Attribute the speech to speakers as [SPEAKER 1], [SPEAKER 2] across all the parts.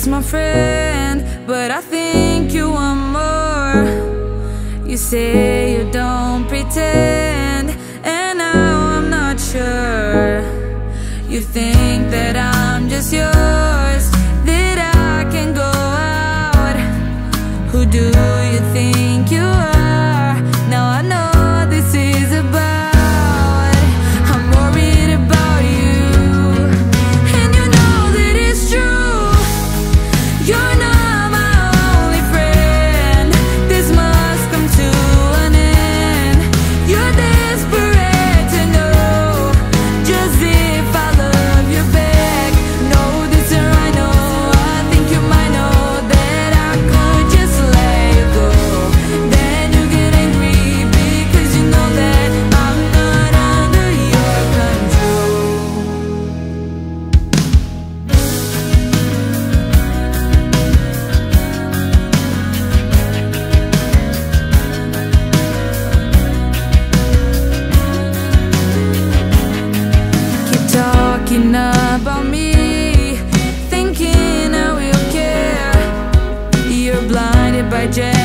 [SPEAKER 1] just my friend, but I think you want more. You say you don't pretend, and now I'm not sure. You think that I'm just yours. about me Thinking I will care. You're blinded by jealousy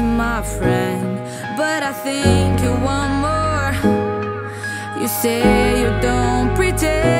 [SPEAKER 1] my friend But I think you want more. You say you don't pretend.